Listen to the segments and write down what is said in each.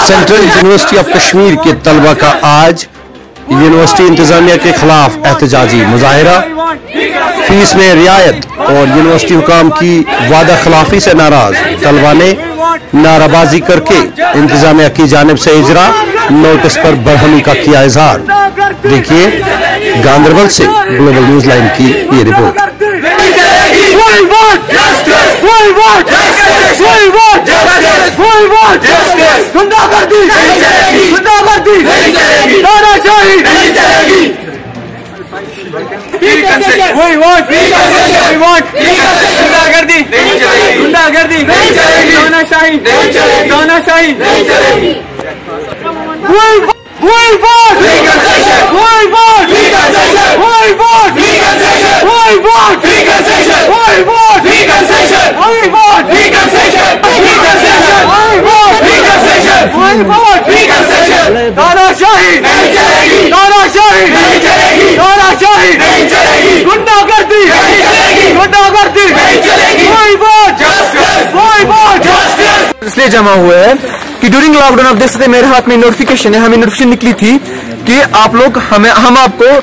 Central university of Kashmir के तलबा का आज यूनिवर्सिटी इंतजामिया के खिलाफ एहतजाजी मुजाहरा। फ़ीस में रियायत और यूनिवर्सिटी हुकाम की वादा खिलाफी से नाराज़ तलबा ने नाराबाजी करके इंतजामिया की जानब से इजरा नोटिस पर बढ़हमी का किया इजहार। देखिए गांधरबल से ग्लोबल न्यूज़ लाइन की ये report. Wayward! Justice! Wayward! Justice! Wayward! Justice! Wayward! Justice! गुंडा कर दी नहीं चलेगी गुंडा कर दी नहीं चलेगी नारा चाहिए नहीं चलेगी वही वोट वही वोट गुंडा कर दी नहीं चलेगी गुंडा कर दी नहीं चलेगी दोनों शाही नहीं चलेगी दोनों शाही नहीं चलेगी वही वोट वही वोट वही वोट इसलिए जमा हुए हैं कि ड्यूरिंग लॉकडाउन आप देख सकते मेरे हाथ में नोटिफिकेशन है, हमें नोटिफिकेशन निकली थी कि आप लोग हमें, हम आपको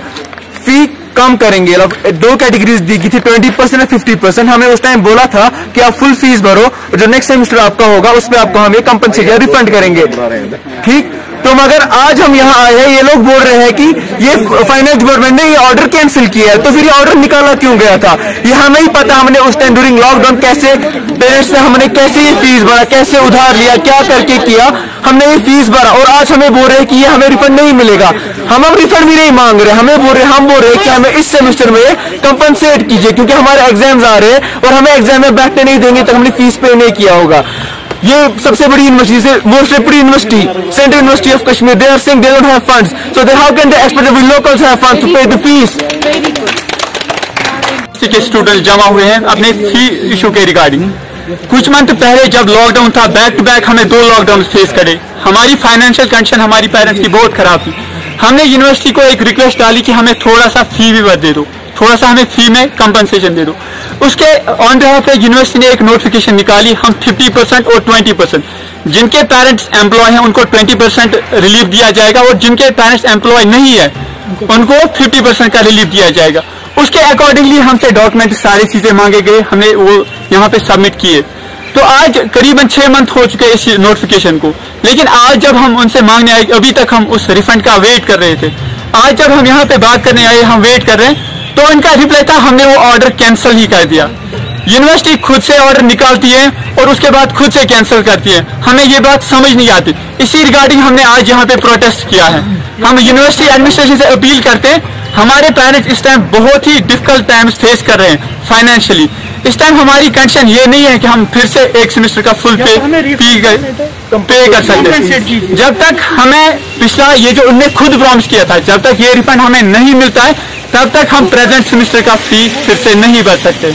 फ़ी कम करेंगे। दो कैटेगरीज दी गई थी ट्वेंटी परसेंट और फिफ्टी परसेंट हमें उस टाइम बोला था कि आप फुल फ़ीस भरो जो नेक्स्ट सेमेस्टर आपका होगा, उस पर आपको हम ये कंपनसेट रिफंड करेंगे। ठीक? तो मगर आज हम यहाँ आए हैं, ये लोग बोल रहे हैं कि ये फाइनेंस डिपार्टमेंट ने ये ऑर्डर कैंसिल किया है तो फिर ये ऑर्डर निकाला क्यों गया था? ये हमें ही पता हमने उस टाइम ड्यूरिंग लॉकडाउन कैसे पेरेंट्स से हमने कैसे ये फ़ीस भरा, कैसे उधार लिया, क्या करके किया, हमने ये फ़ीस भरा, और आज हमें बोल रहे हैं कि ये हमें रिफंड नहीं मिलेगा। हम अब रिफंड भी नहीं मांग रहे, हमें बोल रहे हम बोल रहे हैं कि हमें इस सेमेस्टर में कंपनसेट कीजिए, क्योंकि हमारे एग्ज़ाम्स आ रहे हैं, और हमें एग्ज़ाम में बैठने नहीं देंगे तो हमने फ़ीस पे नहीं किया होगा। ये सबसे बड़ी यूनिवर्सिटी से most reputed university central university of Kashmir they are saying they don't have funds so they how can they expect we locals have funds to pay the fees के स्टूडेंट जमा हुए हैं अपने फ़ी इशू के regarding कुछ month पहले जब lockdown था बैक टू बैक हमें दो लॉकडाउन फेस करे. हमारी फाइनेंशियल कंडीशन हमारी पेरेंट्स की बहुत खराब थी. हमने यूनिवर्सिटी को एक रिक्वेस्ट डाली कि हमें थोड़ा सा फ़ी भी दे दो. थोड़ा सा हमें फ़ी में कंपनसेशन दे दो. उसके ऑन बिहाफ पे यूनिवर्सिटी ने एक नोटिफिकेशन निकाली, हम 50 परसेंट और 20 परसेंट जिनके पेरेंट्स एम्प्लॉय हैं, उनको 20 परसेंट रिलीफ दिया जाएगा और जिनके पेरेंट्स एम्प्लॉय नहीं है, उनको 50 परसेंट का रिलीफ दिया जाएगा। उसके अकॉर्डिंगली हमसे डॉक्यूमेंट सारी चीज़ें मांगे गए, हमने वो यहाँ पे सबमिट किए। तो आज करीबन छह मंथ हो चुके इस नोटिफिकेशन को। लेकिन आज जब हम उनसे मांगने आए, अभी तक हम उस रिफंड का वेट कर रहे थे। आज जब हम यहाँ पे बात करने आए, हम वेट कर रहे हैं तो इनका रिप्लाई था हमने वो ऑर्डर कैंसिल ही कर दिया। यूनिवर्सिटी खुद से ऑर्डर निकालती है और उसके बाद खुद से कैंसिल करती है। हमें ये बात समझ नहीं आती। इसी रिगार्डिंग हमने आज यहाँ पे प्रोटेस्ट किया है। हम यूनिवर्सिटी एडमिनिस्ट्रेशन से अपील करते हैं। हमारे पेरेंट्स इस टाइम बहुत ही डिफ़िकल्ट टाइम्स फेस कर रहे हैं फाइनेंशियली इस टाइम हमारी कंडीशन ये नहीं है कि हम फिर से एक सेमेस्टर का फुल पे पी पे कर सकते जब तक हमें पिछला ये जो उनने खुद प्रॉमिस किया था जब तक ये रिफंड हमें नहीं मिलता है तब तक हम प्रेजेंट सेमिस्टर का फ़ीस फिर से नहीं भर सकते।